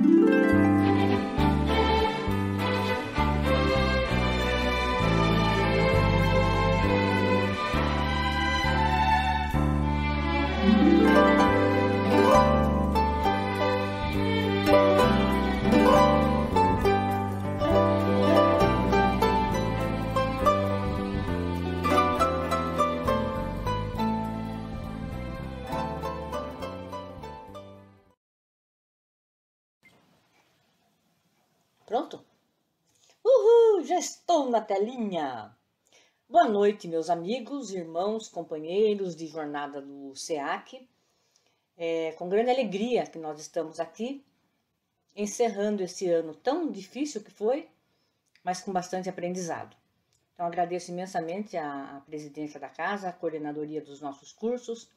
嗯。Estou na telinha! Boa noite, meus amigos, irmãos, companheiros de jornada do SEAC. É com grande alegria que nós estamos aqui, encerrando esse ano tão difícil que foi, mas com bastante aprendizado. Então, agradeço imensamente à presidência da casa, a coordenadoria dos nossos cursos,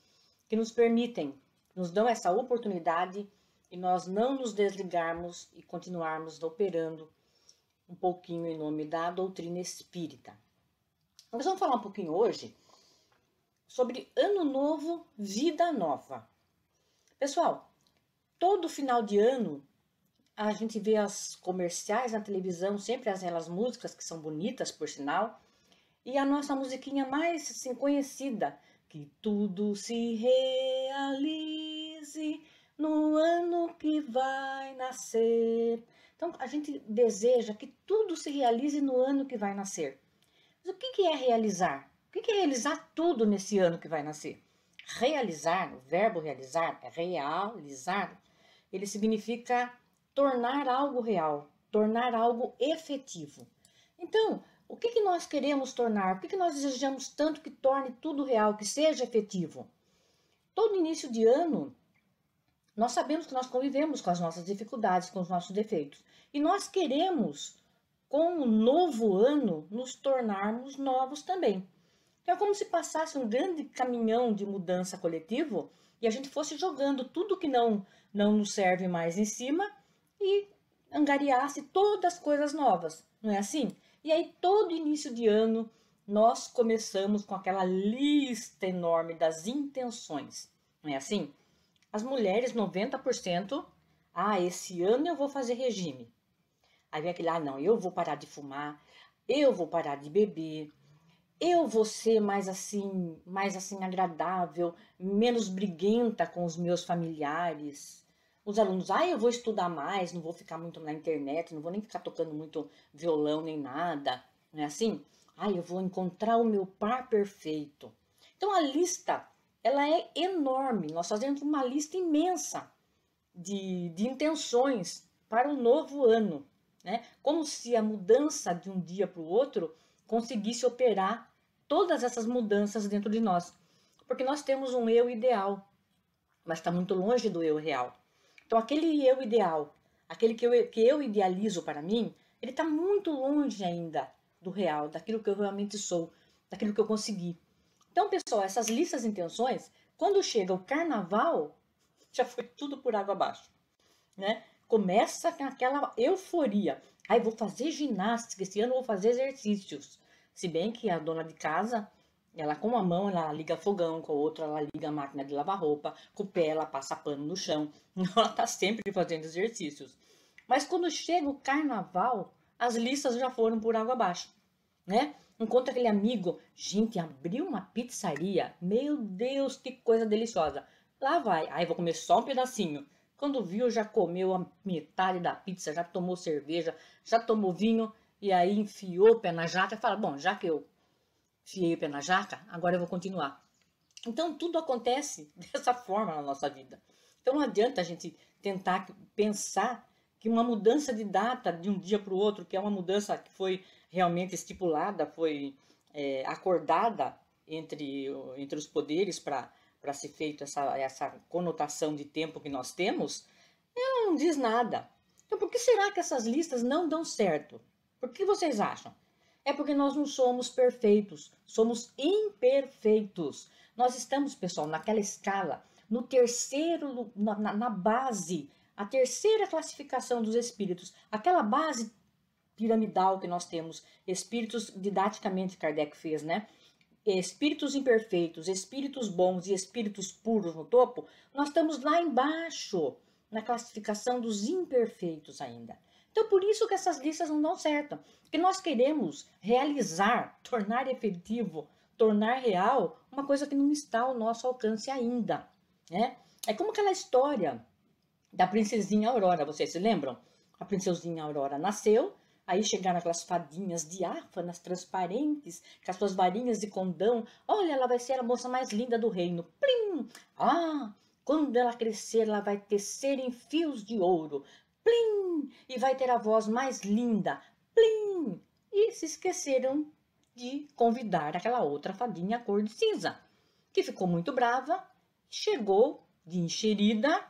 que nos permitem, nos dão essa oportunidade e nós não nos desligarmos e continuarmos operando um pouquinho em nome da doutrina espírita. Nós vamos falar um pouquinho hoje sobre Ano Novo, Vida Nova. Pessoal, todo final de ano a gente vê as comerciais na televisão, sempre aquelas músicas que são bonitas, por sinal, e a nossa musiquinha mais assim, conhecida, que tudo se realize no ano que vai nascer. Então, a gente deseja que tudo se realize no ano que vai nascer. Mas o que é realizar? O que é realizar tudo nesse ano que vai nascer? Realizar, o verbo realizar é realizar, ele significa tornar algo real, tornar algo efetivo. Então, o que, que nós queremos tornar? O que, que nós desejamos tanto que torne tudo real, que seja efetivo? Todo início de ano, nós sabemos que nós convivemos com as nossas dificuldades, com os nossos defeitos. E nós queremos, com o novo ano, nos tornarmos novos também. É como se passasse um grande caminhão de mudança coletivo e a gente fosse jogando tudo que não, não nos serve mais em cima e angariasse todas as coisas novas, não é assim? E aí, todo início de ano, nós começamos com aquela lista enorme das intenções, não é assim? As mulheres, 90%, ah, esse ano eu vou fazer regime. Aí vem aquele, ah, não, eu vou parar de fumar, eu vou parar de beber, eu vou ser mais assim, mais assim agradável, menos briguenta com os meus familiares. Os alunos, ah, eu vou estudar mais, não vou ficar muito na internet, não vou nem ficar tocando muito violão nem nada, não é assim? Ah, eu vou encontrar o meu par perfeito. Então a lista ela é enorme. Nós fazemos uma lista imensa de, de intenções para o novo ano, né? Como se a mudança de um dia para o outro conseguisse operar todas essas mudanças dentro de nós. Porque nós temos um eu ideal, mas está muito longe do eu real. Então, aquele eu ideal, aquele que eu, que eu idealizo para mim, ele está muito longe ainda do real, daquilo que eu realmente sou, daquilo que eu consegui. Então, pessoal, essas listas de intenções, quando chega o carnaval, já foi tudo por água abaixo, né? Começa com aquela euforia. Aí vou fazer ginástica, esse ano vou fazer exercícios. Se bem que a dona de casa, ela com uma mão ela liga fogão, com a outra ela liga a máquina de lavar roupa, com o pé ela passa pano no chão. Ela tá sempre fazendo exercícios. Mas quando chega o carnaval, as listas já foram por água abaixo, né? Encontra aquele amigo, gente, abriu uma pizzaria. Meu Deus, que coisa deliciosa. Lá vai. Aí vou comer só um pedacinho. Quando viu, já comeu a metade da pizza, já tomou cerveja, já tomou vinho e aí enfiou o pé na jaca e fala: Bom, já que eu enfiei o pé na jaca, agora eu vou continuar. Então tudo acontece dessa forma na nossa vida. Então não adianta a gente tentar pensar que uma mudança de data de um dia para o outro, que é uma mudança que foi realmente estipulada, foi é, acordada entre, entre os poderes para ser feita essa, essa conotação de tempo que nós temos, ela não diz nada. Então, por que será que essas listas não dão certo? Por que vocês acham? É porque nós não somos perfeitos, somos imperfeitos. Nós estamos, pessoal, naquela escala, no terceiro, na, na base, a terceira classificação dos espíritos, aquela base piramidal que nós temos, espíritos, didaticamente Kardec fez, né? Espíritos imperfeitos, espíritos bons e espíritos puros no topo, nós estamos lá embaixo, na classificação dos imperfeitos ainda. Então, por isso que essas listas não dão certo. Porque nós queremos realizar, tornar efetivo, tornar real uma coisa que não está ao nosso alcance ainda. Né? É como aquela história da princesinha Aurora, vocês se lembram? A princesinha Aurora nasceu, aí chegaram aquelas fadinhas diáfanas, transparentes, com as suas varinhas de condão. Olha, ela vai ser a moça mais linda do reino. Plim! Ah, quando ela crescer, ela vai tecer em fios de ouro. Plim! E vai ter a voz mais linda. Plim! E se esqueceram de convidar aquela outra fadinha cor de cinza, que ficou muito brava, chegou de enxerida.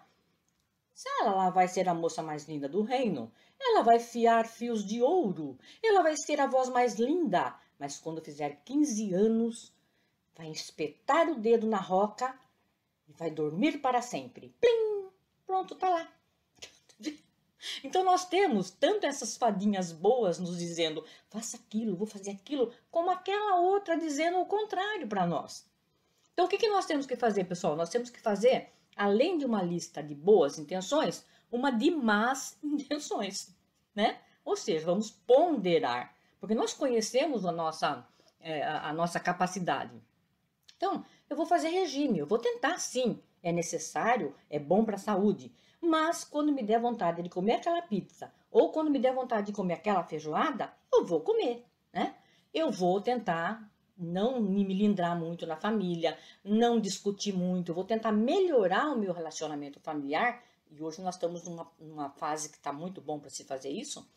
Se ela vai ser a moça mais linda do reino, ela vai fiar fios de ouro, ela vai ser a voz mais linda, mas quando fizer 15 anos, vai espetar o dedo na roca e vai dormir para sempre. Plim! Pronto, tá lá. Então nós temos tanto essas fadinhas boas nos dizendo, faça aquilo, vou fazer aquilo, como aquela outra dizendo o contrário para nós. Então o que, que nós temos que fazer, pessoal? Nós temos que fazer, além de uma lista de boas intenções, uma de más intenções, né? Ou seja, vamos ponderar, porque nós conhecemos a nossa, é, a nossa capacidade. Então, eu vou fazer regime, eu vou tentar sim, é necessário, é bom para a saúde, mas quando me der vontade de comer aquela pizza ou quando me der vontade de comer aquela feijoada, eu vou comer, né? Eu vou tentar não me melindrar muito na família, não discutir muito, vou tentar melhorar o meu relacionamento familiar. E hoje nós estamos numa, numa fase que está muito bom para se fazer isso,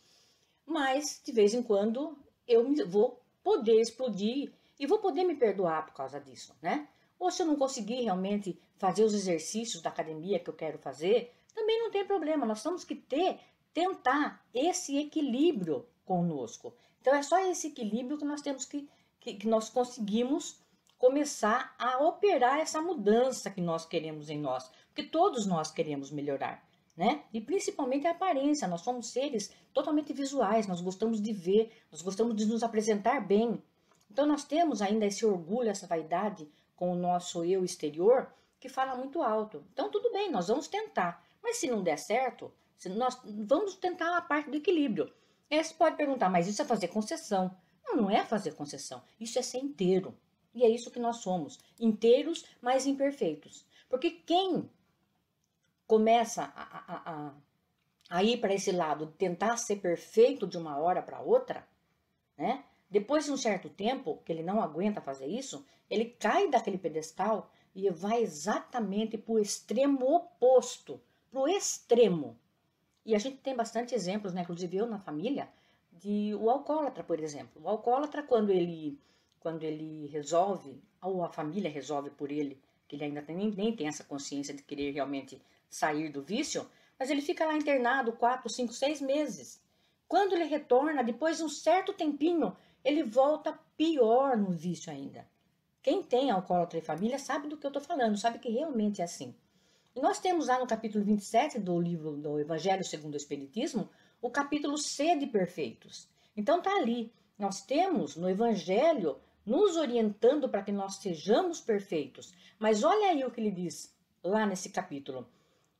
mas de vez em quando eu vou poder explodir e vou poder me perdoar por causa disso, né? Ou se eu não conseguir realmente fazer os exercícios da academia que eu quero fazer, também não tem problema. Nós temos que ter, tentar esse equilíbrio conosco. Então é só esse equilíbrio que nós temos que, que, que nós conseguimos começar a operar essa mudança que nós queremos em nós, porque todos nós queremos melhorar. Né? E principalmente a aparência. Nós somos seres totalmente visuais, nós gostamos de ver, nós gostamos de nos apresentar bem. Então nós temos ainda esse orgulho, essa vaidade com o nosso eu exterior que fala muito alto. Então tudo bem, nós vamos tentar. Mas se não der certo, nós vamos tentar a parte do equilíbrio. Aí você pode perguntar, mas isso é fazer concessão? Não, não é fazer concessão. Isso é ser inteiro. E é isso que nós somos. Inteiros, mas imperfeitos. Porque quem começa a, a, a, a ir para esse lado, tentar ser perfeito de uma hora para outra, né? Depois de um certo tempo, que ele não aguenta fazer isso, ele cai daquele pedestal e vai exatamente para o extremo oposto para o extremo. E a gente tem bastante exemplos, né? inclusive eu na família, de o alcoólatra, por exemplo. O alcoólatra, quando ele, quando ele resolve, ou a família resolve por ele, que ele ainda tem, nem, tem essa consciência de querer realmente sair do vício, mas ele fica lá internado quatro, cinco, seis meses. Quando ele retorna, depois de um certo tempinho, ele volta pior no vício ainda. Quem tem alcoólatra e família sabe do que eu estou falando, sabe que realmente é assim. E nós temos lá no capítulo 27 do livro do Evangelho segundo o Espiritismo, o capítulo C de perfeitos. Então tá ali. Nós temos no Evangelho nos orientando para que nós sejamos perfeitos. Mas olha aí o que ele diz lá nesse capítulo.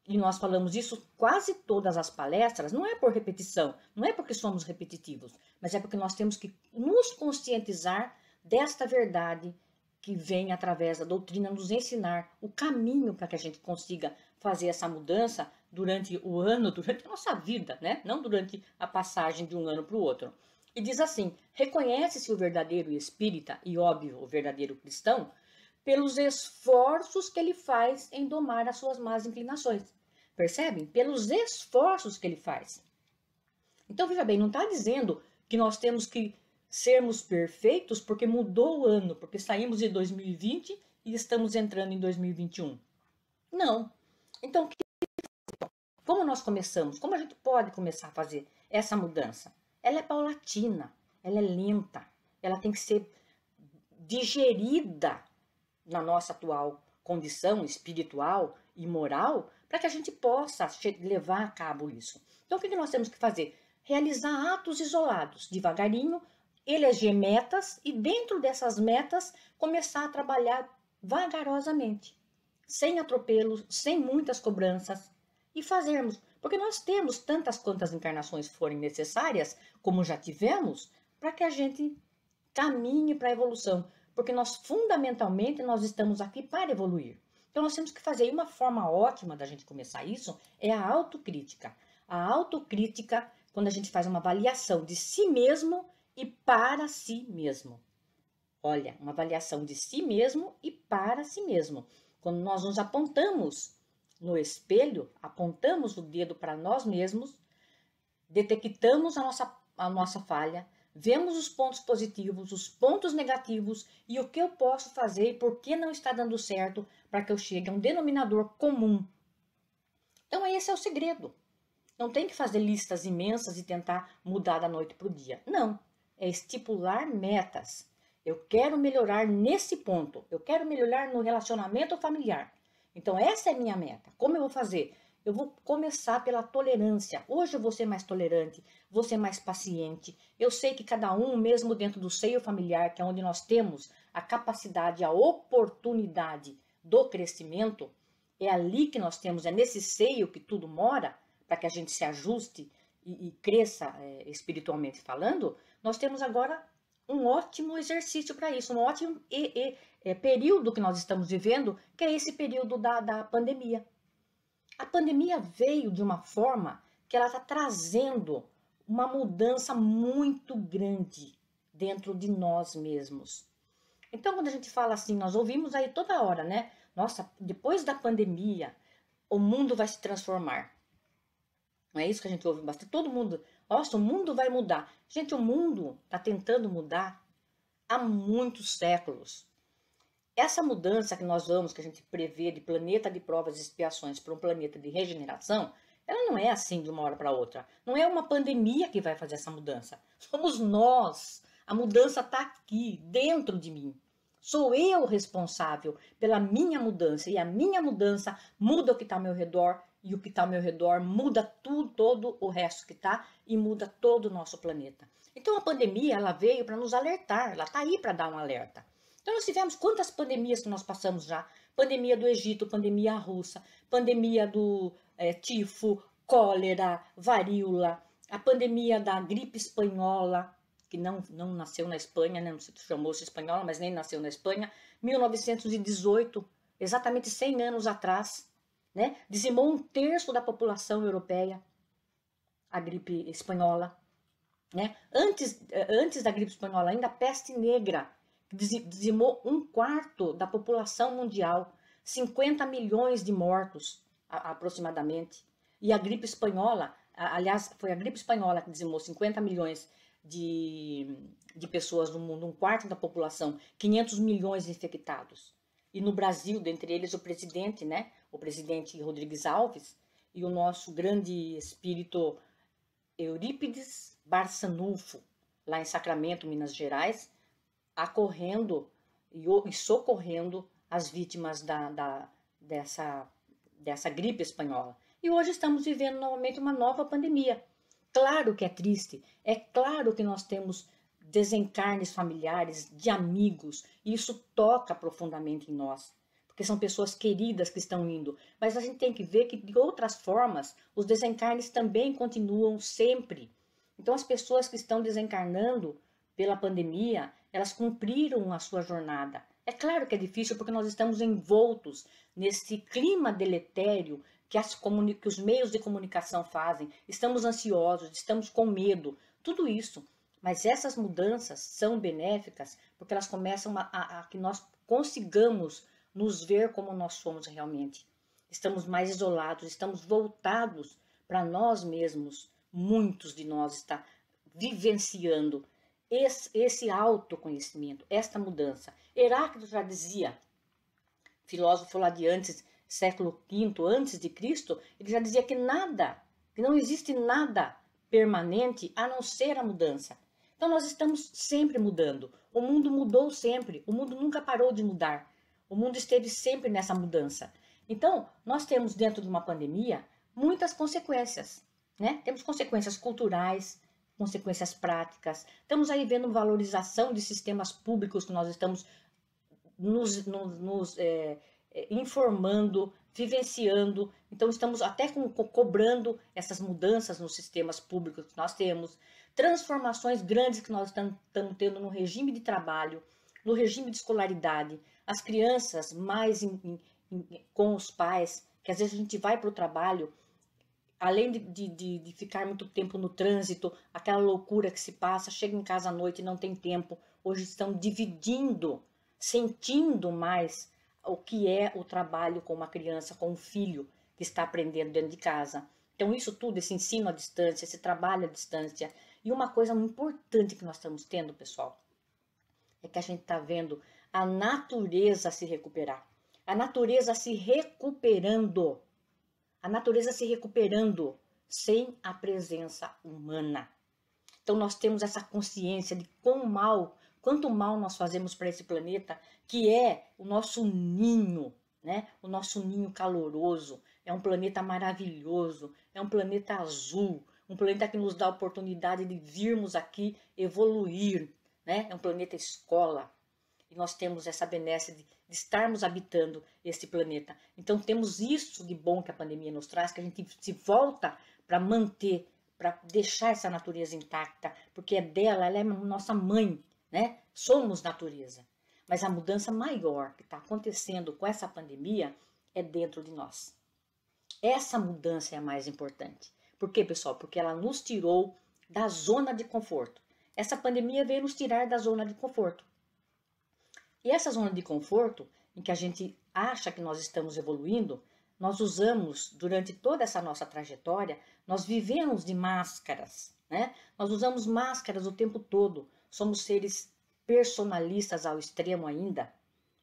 E nós falamos isso quase todas as palestras, não é por repetição, não é porque somos repetitivos, mas é porque nós temos que nos conscientizar desta verdade que vem através da doutrina nos ensinar o caminho para que a gente consiga fazer essa mudança durante o ano, durante a nossa vida, né? Não durante a passagem de um ano para o outro. E diz assim: reconhece-se o verdadeiro espírita e, óbvio, o verdadeiro cristão pelos esforços que ele faz em domar as suas más inclinações. Percebem? Pelos esforços que ele faz. Então, veja bem, não está dizendo que nós temos que sermos perfeitos porque mudou o ano, porque saímos de 2020 e estamos entrando em 2021. Não. Então, como nós começamos? Como a gente pode começar a fazer essa mudança? Ela é paulatina, ela é lenta, ela tem que ser digerida na nossa atual condição espiritual e moral para que a gente possa levar a cabo isso. Então, o que nós temos que fazer? Realizar atos isolados, devagarinho, eleger metas e, dentro dessas metas, começar a trabalhar vagarosamente, sem atropelos, sem muitas cobranças, e fazermos. Porque nós temos tantas quantas encarnações forem necessárias, como já tivemos, para que a gente caminhe para a evolução. Porque nós, fundamentalmente, nós estamos aqui para evoluir. Então, nós temos que fazer. E uma forma ótima da gente começar isso é a autocrítica. A autocrítica, quando a gente faz uma avaliação de si mesmo e para si mesmo. Olha, uma avaliação de si mesmo e para si mesmo. Quando nós nos apontamos no espelho, apontamos o dedo para nós mesmos, detectamos a nossa, a nossa falha, vemos os pontos positivos, os pontos negativos e o que eu posso fazer e por que não está dando certo para que eu chegue a um denominador comum. Então, esse é o segredo. Não tem que fazer listas imensas e tentar mudar da noite para o dia. Não. É estipular metas. Eu quero melhorar nesse ponto. Eu quero melhorar no relacionamento familiar. Então, essa é a minha meta. Como eu vou fazer? Eu vou começar pela tolerância. Hoje eu vou ser mais tolerante, vou ser mais paciente. Eu sei que cada um, mesmo dentro do seio familiar, que é onde nós temos a capacidade, a oportunidade do crescimento, é ali que nós temos, é nesse seio que tudo mora, para que a gente se ajuste e, e cresça é, espiritualmente falando. Nós temos agora um ótimo exercício para isso, um ótimo e, e, é, período que nós estamos vivendo, que é esse período da, da pandemia. A pandemia veio de uma forma que ela está trazendo uma mudança muito grande dentro de nós mesmos. Então, quando a gente fala assim, nós ouvimos aí toda hora, né? Nossa, depois da pandemia, o mundo vai se transformar. Não é isso que a gente ouve bastante? Todo mundo, nossa, o mundo vai mudar. Gente, o mundo está tentando mudar há muitos séculos. Essa mudança que nós vamos, que a gente prevê de planeta de provas e expiações para um planeta de regeneração, ela não é assim de uma hora para outra. Não é uma pandemia que vai fazer essa mudança. Somos nós. A mudança está aqui, dentro de mim. Sou eu responsável pela minha mudança. E a minha mudança muda o que está ao meu redor. E o que está ao meu redor muda tudo, todo o resto que está e muda todo o nosso planeta. Então a pandemia ela veio para nos alertar, ela está aí para dar um alerta. Então, nós tivemos quantas pandemias que nós passamos já? Pandemia do Egito, pandemia russa, pandemia do é, tifo, cólera, varíola, a pandemia da gripe espanhola, que não, não nasceu na Espanha, né? não chamou-se espanhola, mas nem nasceu na Espanha, 1918, exatamente 100 anos atrás, né? dizimou um terço da população europeia, a gripe espanhola. Né? Antes, eh, antes da gripe espanhola, ainda a peste negra, dizimou um quarto da população mundial, 50 milhões de mortos aproximadamente. E a gripe espanhola, aliás, foi a gripe espanhola que dizimou 50 milhões de, de pessoas no mundo, um quarto da população, 500 milhões infectados. E no Brasil, dentre eles, o presidente, né? O presidente Rodrigues Alves e o nosso grande espírito Eurípides Barçanufo, lá em Sacramento, Minas Gerais, acorrendo e, e socorrendo as vítimas da, da, dessa, dessa gripe espanhola. E hoje estamos vivendo novamente uma nova pandemia. Claro que é triste, é claro que nós temos desencarnes familiares de amigos, e isso toca profundamente em nós, porque são pessoas queridas que estão indo. Mas a gente tem que ver que, de outras formas, os desencarnes também continuam sempre. Então, as pessoas que estão desencarnando pela pandemia, elas cumpriram a sua jornada. É claro que é difícil porque nós estamos envoltos nesse clima deletério que, as que os meios de comunicação fazem. Estamos ansiosos, estamos com medo, tudo isso. Mas essas mudanças são benéficas porque elas começam a, a, a que nós consigamos nos ver como nós somos realmente. Estamos mais isolados, estamos voltados para nós mesmos. Muitos de nós está vivenciando esse, esse autoconhecimento, esta mudança. Heráclito já dizia, filósofo lá de antes, século V antes de Cristo, ele já dizia que nada, que não existe nada permanente a não ser a mudança. Então nós estamos sempre mudando. O mundo mudou sempre, o mundo nunca parou de mudar. O mundo esteve sempre nessa mudança. Então, nós temos dentro de uma pandemia muitas consequências, né? Temos consequências culturais, consequências práticas. Estamos aí vendo valorização de sistemas públicos que nós estamos nos, nos, nos é, é, informando, vivenciando. Então, estamos até com, co cobrando essas mudanças nos sistemas públicos que nós temos, transformações grandes que nós estamos tendo no regime de trabalho, no regime de escolaridade, as crianças mais em, em, com os pais, que às vezes a gente vai para o trabalho, além de, de, de, ficar muito tempo no trânsito, aquela loucura que se passa, chega em casa à noite e não tem tempo, hoje estão dividindo, sentindo mais o que é o trabalho com uma criança, com um filho que está aprendendo dentro de casa. Então, isso tudo, esse ensino à distância, esse trabalho à distância. E uma coisa importante que nós estamos tendo, pessoal, é que a gente está vendo a natureza se recuperar. A natureza se recuperando. A natureza se recuperando sem a presença humana. Então nós temos essa consciência de quão mal, quanto mal nós fazemos para esse planeta, que é o nosso ninho, né? O nosso ninho caloroso. É um planeta maravilhoso, é um planeta azul, um planeta que nos dá a oportunidade de virmos aqui evoluir, né? É um planeta escola, e nós temos essa benesse de, de estarmos habitando esse planeta. Então temos isso de bom que a pandemia nos traz, que a gente se volta para manter, para deixar essa natureza intacta, porque é dela, ela é nossa mãe, né? Somos natureza. Mas a mudança maior que está acontecendo com essa pandemia é dentro de nós. Essa mudança é a mais importante. Por quê, pessoal? Porque ela nos tirou da zona de conforto. Essa pandemia veio nos tirar da zona de conforto. E essa zona de conforto, em que a gente acha que nós estamos evoluindo, nós usamos durante toda essa nossa trajetória, nós vivemos de máscaras, né? Nós usamos máscaras o tempo todo. Somos seres personalistas ao extremo ainda,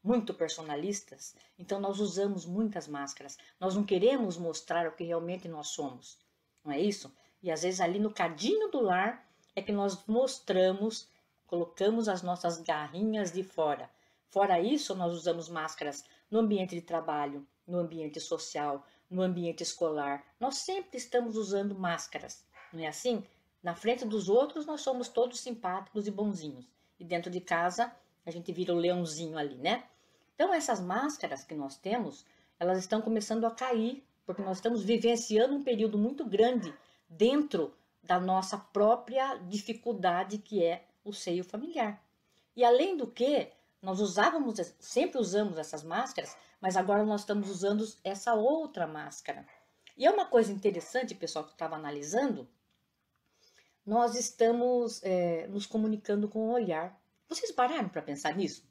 muito personalistas. Então nós usamos muitas máscaras. Nós não queremos mostrar o que realmente nós somos. Não é isso? E às vezes ali no cadinho do lar é que nós mostramos, colocamos as nossas garrinhas de fora Fora isso, nós usamos máscaras no ambiente de trabalho, no ambiente social, no ambiente escolar. Nós sempre estamos usando máscaras, não é assim? Na frente dos outros, nós somos todos simpáticos e bonzinhos. E dentro de casa, a gente vira o leãozinho ali, né? Então, essas máscaras que nós temos, elas estão começando a cair, porque nós estamos vivenciando um período muito grande dentro da nossa própria dificuldade, que é o seio familiar. E além do que, nós usávamos, sempre usamos essas máscaras, mas agora nós estamos usando essa outra máscara. E é uma coisa interessante, pessoal, que estava analisando, nós estamos é, nos comunicando com o olhar. Vocês pararam para pensar nisso?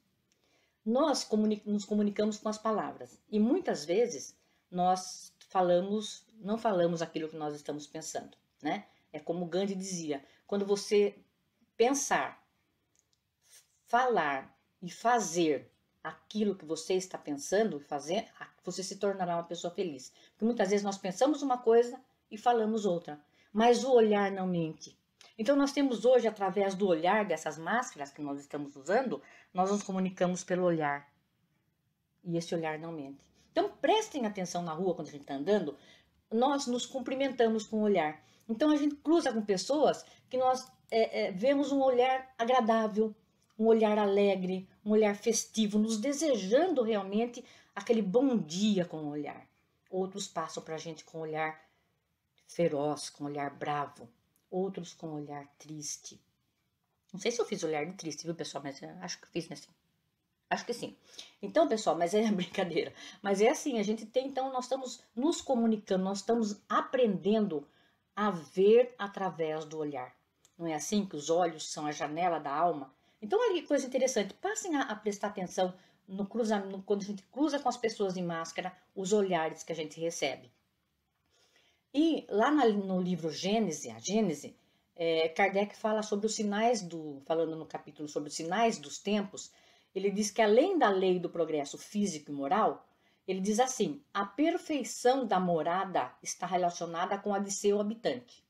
Nós comuni nos comunicamos com as palavras e muitas vezes nós falamos, não falamos aquilo que nós estamos pensando, né? É como Gandhi dizia: quando você pensar, falar e fazer aquilo que você está pensando fazer, você se tornará uma pessoa feliz. Porque muitas vezes nós pensamos uma coisa e falamos outra, mas o olhar não mente. Então nós temos hoje, através do olhar dessas máscaras que nós estamos usando, nós nos comunicamos pelo olhar. E esse olhar não mente. Então prestem atenção na rua quando a gente está andando, nós nos cumprimentamos com o olhar. Então a gente cruza com pessoas que nós é, é, vemos um olhar agradável, um olhar alegre, um olhar festivo, nos desejando realmente aquele bom dia com o olhar. Outros passam para a gente com um olhar feroz, com um olhar bravo. Outros com um olhar triste. Não sei se eu fiz olhar de triste, viu, pessoal? Mas acho que fiz, né? Acho que sim. Então, pessoal, mas é brincadeira. Mas é assim, a gente tem, então, nós estamos nos comunicando, nós estamos aprendendo a ver através do olhar. Não é assim que os olhos são a janela da alma? Então, olha que coisa interessante. Passem a, a prestar atenção no cruzamento, quando a gente cruza com as pessoas em máscara, os olhares que a gente recebe. E lá na, no livro Gênese, a Gênese, é, Kardec fala sobre os sinais do, falando no capítulo sobre os sinais dos tempos, ele diz que além da lei do progresso físico e moral, ele diz assim: a perfeição da morada está relacionada com a de seu habitante.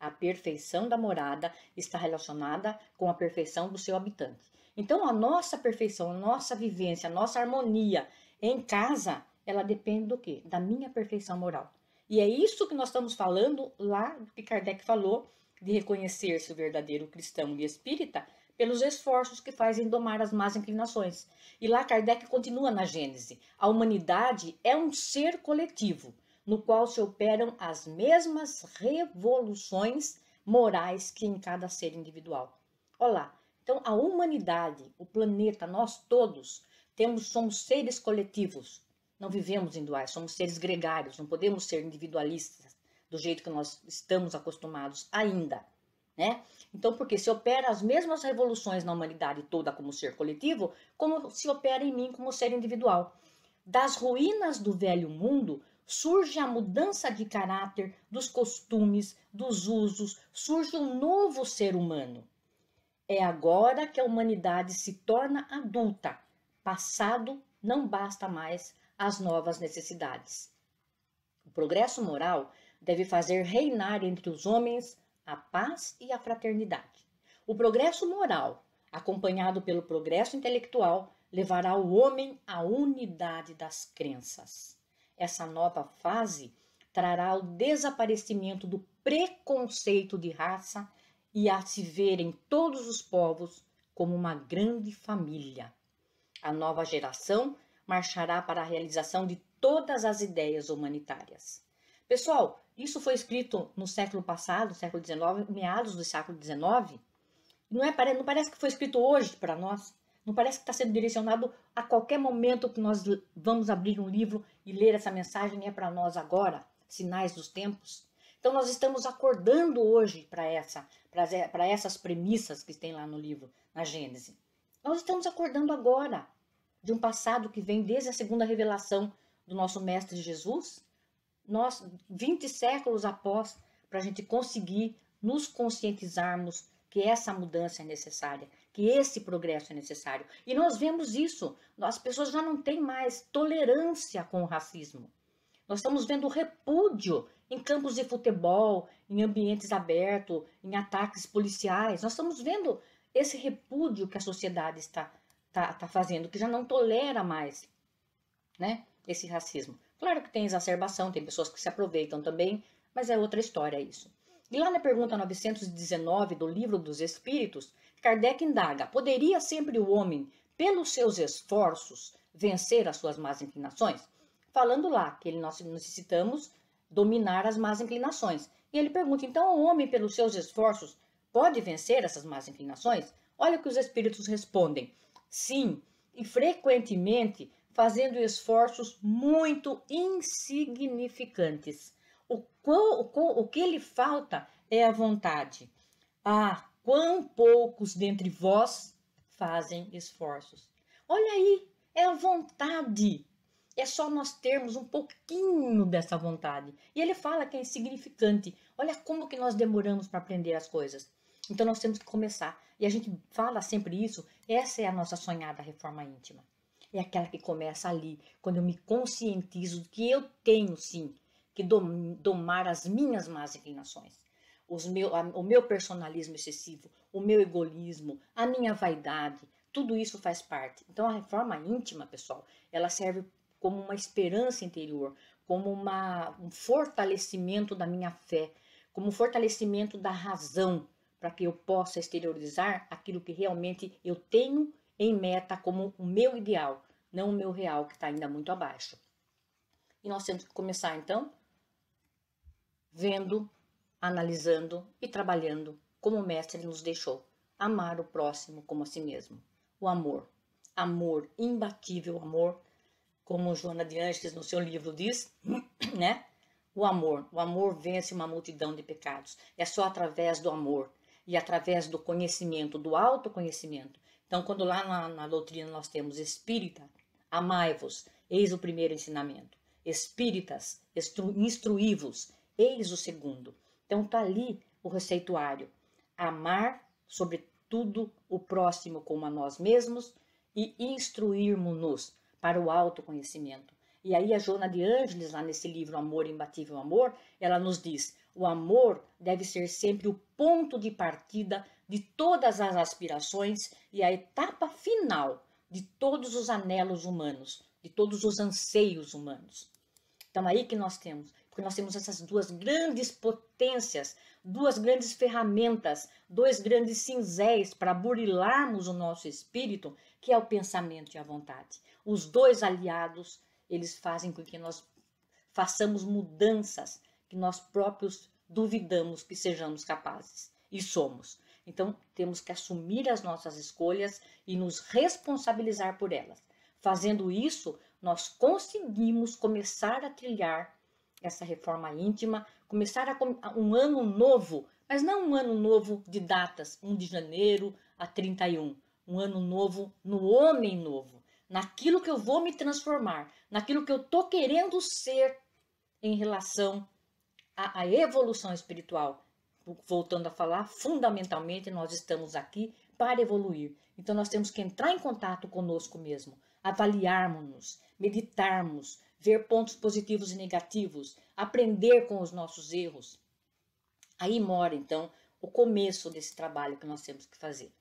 A perfeição da morada está relacionada com a perfeição do seu habitante. Então, a nossa perfeição, a nossa vivência, a nossa harmonia em casa, ela depende do quê? Da minha perfeição moral. E é isso que nós estamos falando lá que Kardec falou de reconhecer-se o verdadeiro cristão e espírita pelos esforços que fazem domar as más inclinações. E lá Kardec continua na Gênese: a humanidade é um ser coletivo, no qual se operam as mesmas revoluções morais que em cada ser individual. Olá, então a humanidade, o planeta, nós todos temos somos seres coletivos. Não vivemos em duais, somos seres gregários, não podemos ser individualistas do jeito que nós estamos acostumados ainda. Né? Então, porque se opera as mesmas revoluções na humanidade toda como ser coletivo, como se opera em mim como ser individual. Das ruínas do velho mundo surge a mudança de caráter, dos costumes, dos usos, surge um novo ser humano. É agora que a humanidade se torna adulta. Passado não basta mais as novas necessidades. O progresso moral deve fazer reinar entre os homens a paz e a fraternidade. O progresso moral, acompanhado pelo progresso intelectual, levará o homem à unidade das crenças. Essa nova fase trará o desaparecimento do preconceito de raça e a se verem todos os povos como uma grande família. A nova geração marchará para a realização de todas as ideias humanitárias. Pessoal, isso foi escrito no século passado, século XIX, meados do século XIX. Não, é, não parece que foi escrito hoje para nós. Não parece que está sendo direcionado a qualquer momento que nós vamos abrir um livro e ler essa mensagem é para nós agora, sinais dos tempos. Então nós estamos acordando hoje para essa, para essas premissas que tem lá no livro, na Gênese. Nós estamos acordando agora de um passado que vem desde a segunda revelação do nosso mestre Jesus nós 20 séculos após para a gente conseguir nos conscientizarmos que essa mudança é necessária, que esse progresso é necessário. E nós vemos isso. As pessoas já não têm mais tolerância com o racismo. Nós estamos vendo repúdio em campos de futebol, em ambientes abertos, em ataques policiais. Nós estamos vendo esse repúdio que a sociedade está, está, está fazendo, que já não tolera mais né, esse racismo. Claro que tem exacerbação, tem pessoas que se aproveitam também, mas é outra história isso. E lá na pergunta 919 do Livro dos Espíritos, Kardec indaga: poderia sempre o homem, pelos seus esforços, vencer as suas más inclinações? Falando lá que nós necessitamos dominar as más inclinações. E ele pergunta: então o homem, pelos seus esforços, pode vencer essas más inclinações? Olha o que os espíritos respondem: sim, e frequentemente fazendo esforços muito insignificantes. O, qual, o, o que lhe falta é a vontade. Ah, quão poucos dentre vós fazem esforços. Olha aí, é a vontade. É só nós termos um pouquinho dessa vontade. E ele fala que é insignificante. Olha como que nós demoramos para aprender as coisas. Então nós temos que começar. E a gente fala sempre isso. Essa é a nossa sonhada reforma íntima é aquela que começa ali, quando eu me conscientizo que eu tenho sim que domar as minhas más inclinações. Meu, a, o meu personalismo excessivo, o meu egoísmo, a minha vaidade, tudo isso faz parte. Então a reforma íntima, pessoal, ela serve como uma esperança interior, como uma, um fortalecimento da minha fé, como um fortalecimento da razão, para que eu possa exteriorizar aquilo que realmente eu tenho em meta como o meu ideal, não o meu real, que está ainda muito abaixo. E nós temos que começar, então, vendo, analisando e trabalhando como o Mestre nos deixou. Amar o próximo como a si mesmo. O amor. Amor, imbatível amor, como Joana de Anjos no seu livro diz, né? O amor. O amor vence uma multidão de pecados. É só através do amor e através do conhecimento, do autoconhecimento, então, quando lá na, na doutrina nós temos espírita, amai-vos, eis o primeiro ensinamento. Espíritas, instruí-vos, eis o segundo. Então, está ali o receituário. Amar, sobretudo, o próximo como a nós mesmos e instruirmos-nos para o autoconhecimento. E aí a Joana de Ângeles, lá nesse livro Amor, Imbatível Amor, ela nos diz, o amor deve ser sempre o ponto de partida de todas as aspirações e a etapa final de todos os anelos humanos, de todos os anseios humanos. Então, aí que nós temos. Nós temos essas duas grandes potências, duas grandes ferramentas, dois grandes cinzéis para burilarmos o nosso espírito, que é o pensamento e a vontade. Os dois aliados, eles fazem com que nós façamos mudanças que nós próprios duvidamos que sejamos capazes e somos. Então, temos que assumir as nossas escolhas e nos responsabilizar por elas. Fazendo isso, nós conseguimos começar a trilhar essa reforma íntima, começar a, um ano novo, mas não um ano novo de datas, 1 de janeiro a 31, um ano novo no homem novo, naquilo que eu vou me transformar, naquilo que eu tô querendo ser em relação à, à evolução espiritual. Voltando a falar, fundamentalmente nós estamos aqui para evoluir. Então nós temos que entrar em contato conosco mesmo, avaliarmos-nos, meditarmos, ver pontos positivos e negativos, aprender com os nossos erros. Aí mora então o começo desse trabalho que nós temos que fazer,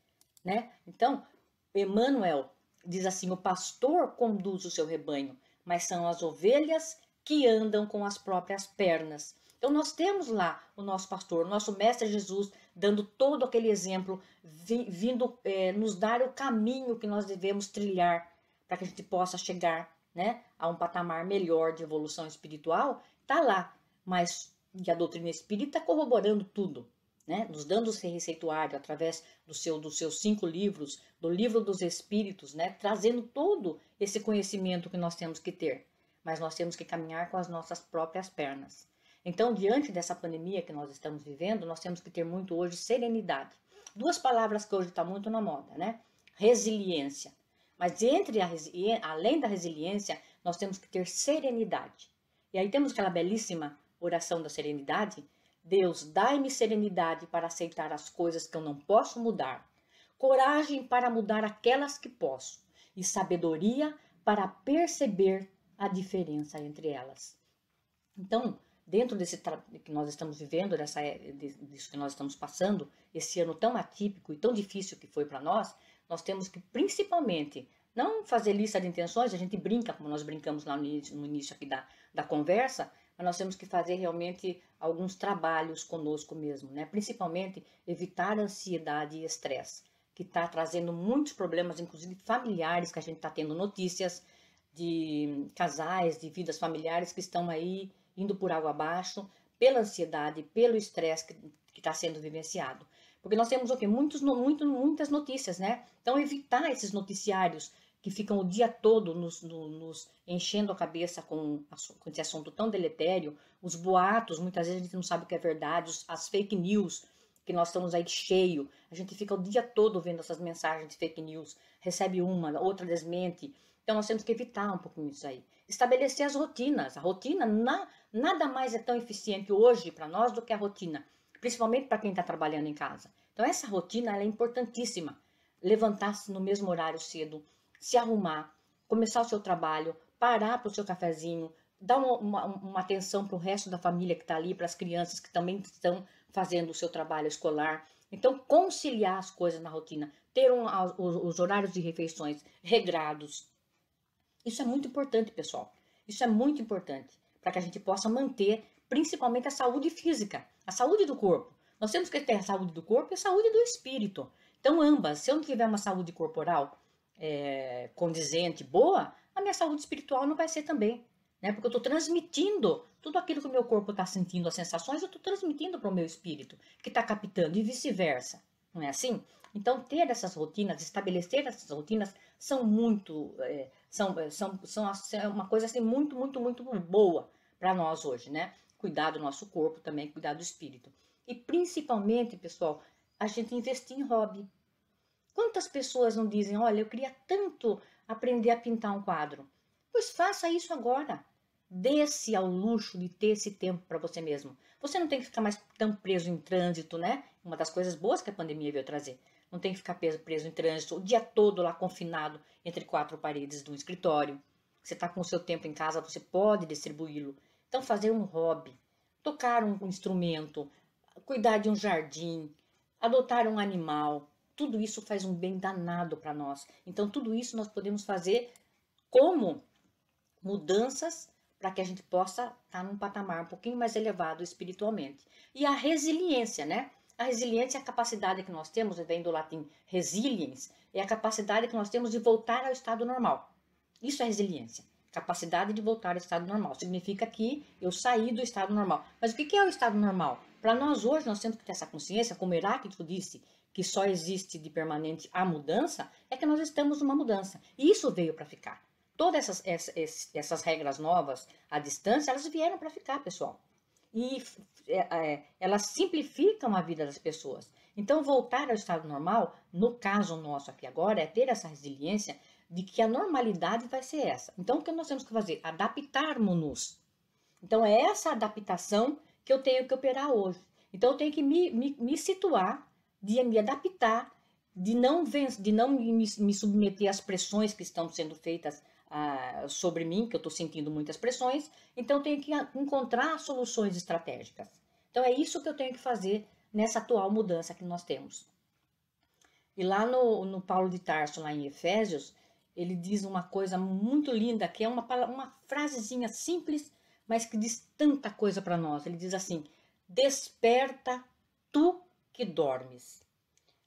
né? Então, Emmanuel diz assim: "O pastor conduz o seu rebanho, mas são as ovelhas que andam com as próprias pernas. Então, nós temos lá o nosso pastor, o nosso mestre Jesus, dando todo aquele exemplo, vindo é, nos dar o caminho que nós devemos trilhar para que a gente possa chegar né, a um patamar melhor de evolução espiritual. Está lá, mas a doutrina espírita corroborando tudo. Né, nos dando esse receituário através do seu, dos seus cinco livros, do livro dos espíritos, né, trazendo todo esse conhecimento que nós temos que ter mas nós temos que caminhar com as nossas próprias pernas. Então, diante dessa pandemia que nós estamos vivendo, nós temos que ter muito hoje serenidade. Duas palavras que hoje está muito na moda, né? Resiliência. Mas entre a, além da resiliência, nós temos que ter serenidade. E aí temos aquela belíssima oração da serenidade. Deus, dai-me serenidade para aceitar as coisas que eu não posso mudar, coragem para mudar aquelas que posso, e sabedoria para perceber a diferença entre elas. Então, dentro desse que nós estamos vivendo, dessa, disso que nós estamos passando, esse ano tão atípico e tão difícil que foi para nós, nós temos que principalmente não fazer lista de intenções, a gente brinca, como nós brincamos lá no início, no início aqui da, da conversa, mas nós temos que fazer realmente alguns trabalhos conosco mesmo, né? Principalmente evitar ansiedade e estresse, que está trazendo muitos problemas, inclusive familiares, que a gente está tendo notícias, de casais, de vidas familiares que estão aí indo por água abaixo pela ansiedade, pelo estresse que está sendo vivenciado. Porque nós temos o quê? Muitos, muito, muitas notícias, né? Então, evitar esses noticiários que ficam o dia todo nos, nos enchendo a cabeça com, com, esse assunto tão deletério, os boatos, muitas vezes a gente não sabe o que é verdade, as fake news, que nós estamos aí cheio, a gente fica o dia todo vendo essas mensagens de fake news, recebe uma, outra desmente, então, nós temos que evitar um pouquinho isso aí. Estabelecer as rotinas. A rotina, na, nada mais é tão eficiente hoje para nós do que a rotina, principalmente para quem está trabalhando em casa. Então, essa rotina é importantíssima. Levantar-se no mesmo horário cedo, se arrumar, começar o seu trabalho, parar para o seu cafezinho, dar uma, uma, uma atenção para o resto da família que está ali, para as crianças que também estão fazendo o seu trabalho escolar. Então, conciliar as coisas na rotina, ter um, os, os horários de refeições regrados, isso é muito importante, pessoal. Isso é muito importante para que a gente possa manter principalmente a saúde física, a saúde do corpo. Nós temos que ter a saúde do corpo e a saúde do espírito. Então, ambas, se eu não tiver uma saúde corporal é, condizente, boa, a minha saúde espiritual não vai ser também. Né? Porque eu estou transmitindo tudo aquilo que o meu corpo está sentindo, as sensações, eu estou transmitindo para o meu espírito, que está captando, e vice-versa. Não é assim? Então, ter essas rotinas, estabelecer essas rotinas, são muito, é, são, são, são é uma coisa assim muito, muito, muito boa para nós hoje, né? Cuidar do nosso corpo também, cuidar do espírito. E principalmente, pessoal, a gente investir em hobby. Quantas pessoas não dizem, olha, eu queria tanto aprender a pintar um quadro? Pois faça isso agora. Dê-se ao luxo de ter esse tempo para você mesmo. Você não tem que ficar mais tão preso em trânsito, né? Uma das coisas boas que a pandemia veio trazer não tem que ficar preso, preso em trânsito o dia todo lá confinado entre quatro paredes de um escritório. Você está com o seu tempo em casa, você pode distribuí-lo. Então, fazer um hobby, tocar um instrumento, cuidar de um jardim, adotar um animal, tudo isso faz um bem danado para nós. Então, tudo isso nós podemos fazer como mudanças para que a gente possa estar tá num patamar um pouquinho mais elevado espiritualmente. E a resiliência, né? A resiliência é a capacidade que nós temos, vem do latim resilience, é a capacidade que nós temos de voltar ao estado normal. Isso é resiliência. Capacidade de voltar ao estado normal. Significa que eu saí do estado normal. Mas o que é o estado normal? Para nós hoje, nós temos que ter essa consciência, como Heráclito disse, que só existe de permanente a mudança, é que nós estamos numa mudança. E isso veio para ficar. Todas essas, essas, essas regras novas, à distância, elas vieram para ficar, pessoal. E é, é, elas simplificam a vida das pessoas. Então, voltar ao estado normal, no caso nosso aqui agora, é ter essa resiliência de que a normalidade vai ser essa. Então, o que nós temos que fazer? Adaptarmos-nos. Então, é essa adaptação que eu tenho que operar hoje. Então, eu tenho que me, me, me situar, de me adaptar, de não, de não me, me submeter às pressões que estão sendo feitas ah, sobre mim, que eu estou sentindo muitas pressões, então eu tenho que encontrar soluções estratégicas. Então é isso que eu tenho que fazer nessa atual mudança que nós temos. E lá no, no Paulo de Tarso, lá em Efésios, ele diz uma coisa muito linda, que é uma, uma frasezinha simples, mas que diz tanta coisa para nós. Ele diz assim: Desperta tu que dormes.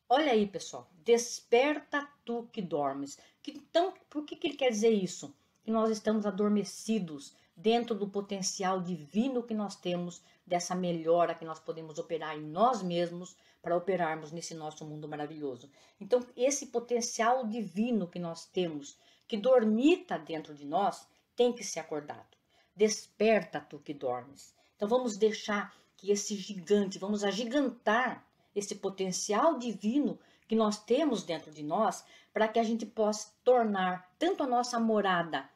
Olha aí, pessoal, desperta tu que dormes. Então, por que, que ele quer dizer isso? Que nós estamos adormecidos dentro do potencial divino que nós temos, dessa melhora que nós podemos operar em nós mesmos para operarmos nesse nosso mundo maravilhoso. Então, esse potencial divino que nós temos, que dormita dentro de nós, tem que ser acordado. Desperta tu que dormes. Então, vamos deixar que esse gigante, vamos agigantar esse potencial divino que nós temos dentro de nós para que a gente possa tornar tanto a nossa morada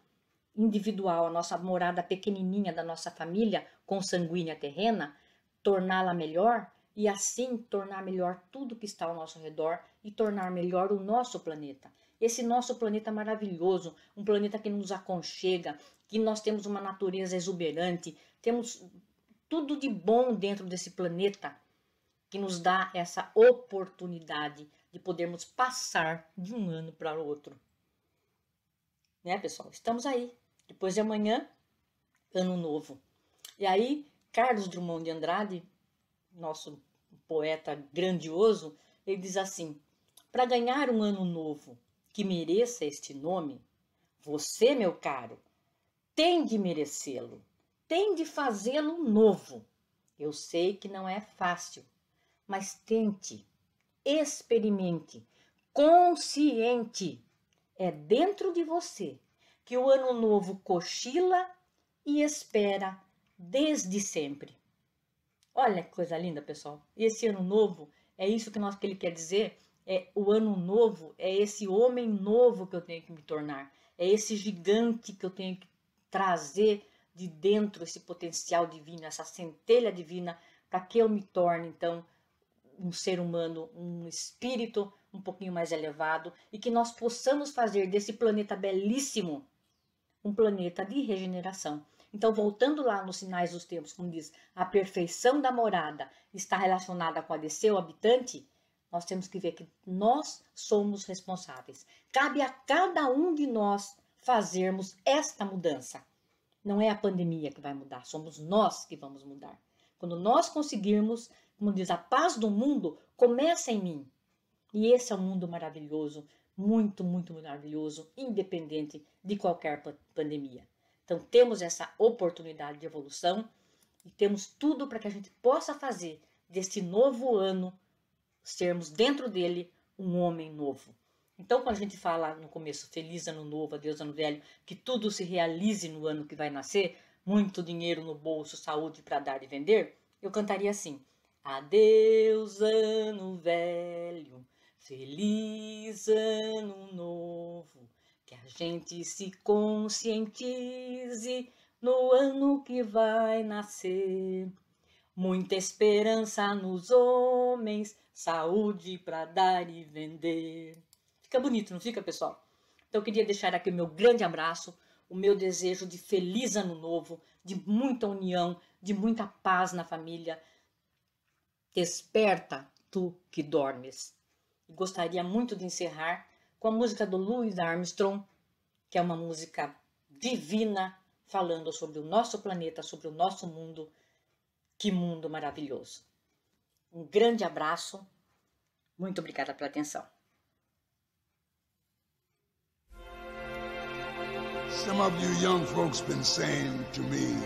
individual, a nossa morada pequenininha da nossa família consanguínea terrena, torná-la melhor e assim tornar melhor tudo que está ao nosso redor e tornar melhor o nosso planeta. Esse nosso planeta maravilhoso, um planeta que nos aconchega, que nós temos uma natureza exuberante, temos tudo de bom dentro desse planeta que nos dá essa oportunidade de podermos passar de um ano para o outro. Né, pessoal? Estamos aí. Depois de amanhã, ano novo. E aí, Carlos Drummond de Andrade, nosso poeta grandioso, ele diz assim: para ganhar um ano novo que mereça este nome, você, meu caro, tem de merecê-lo, tem de fazê-lo novo. Eu sei que não é fácil, mas tente experimente, consciente. É dentro de você que o ano novo cochila e espera desde sempre. Olha que coisa linda, pessoal. Esse ano novo é isso que, nós, que ele quer dizer. É o ano novo, é esse homem novo que eu tenho que me tornar. É esse gigante que eu tenho que trazer de dentro esse potencial divino, essa centelha divina, para que eu me torne, então, um ser humano, um espírito um pouquinho mais elevado e que nós possamos fazer desse planeta belíssimo um planeta de regeneração. Então, voltando lá nos sinais dos tempos, como diz, a perfeição da morada está relacionada com a de seu habitante, nós temos que ver que nós somos responsáveis. Cabe a cada um de nós fazermos esta mudança. Não é a pandemia que vai mudar, somos nós que vamos mudar. Quando nós conseguirmos como diz, a paz do mundo começa em mim. E esse é um mundo maravilhoso, muito, muito maravilhoso, independente de qualquer pandemia. Então, temos essa oportunidade de evolução e temos tudo para que a gente possa fazer desse novo ano, sermos dentro dele um homem novo. Então, quando a gente fala no começo, feliz ano novo, adeus ano velho, que tudo se realize no ano que vai nascer, muito dinheiro no bolso, saúde para dar e vender, eu cantaria assim: Adeus, ano velho, feliz ano novo, gente se conscientize no ano que vai nascer. Muita esperança nos homens, saúde para dar e vender. Fica bonito, não fica, pessoal? Então eu queria deixar aqui o meu grande abraço, o meu desejo de feliz ano novo, de muita união, de muita paz na família, Desperta, tu que dormes. E gostaria muito de encerrar com a música do Louis Armstrong, que é uma música divina falando sobre o nosso planeta, sobre o nosso mundo. Que mundo maravilhoso! Um grande abraço. Muito obrigada pela atenção. Some of you young folks been saying to me,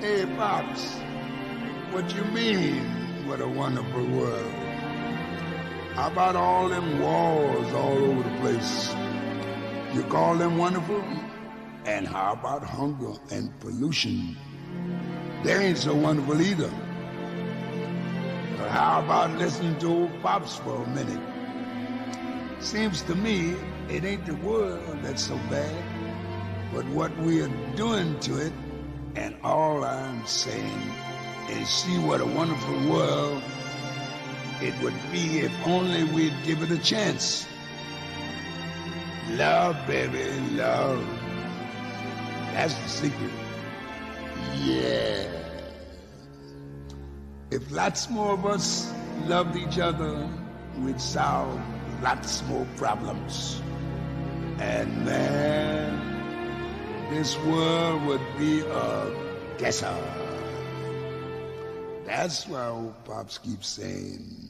"Hey, pops, what you mean? What a wonderful world! How about all them all over the place? You call them wonderful? And how about hunger and pollution? They ain't so wonderful either." But how about listening to old Pops for a minute? Seems to me it ain't the world that's so bad, but what we are doing to it. And all I'm saying is see what a wonderful world it would be if only we'd give it a chance. Love, baby, love. That's the secret. Yeah. If lots more of us loved each other, we'd solve lots more problems. And man, this world would be a guesser. That's why old Pops keeps saying.